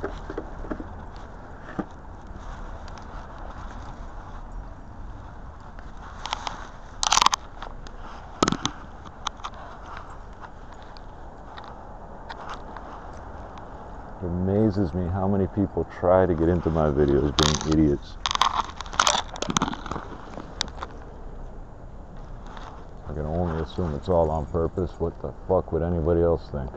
It amazes me how many people try to get into my videos being idiots. I can only assume it's all on purpose. What the fuck would anybody else think?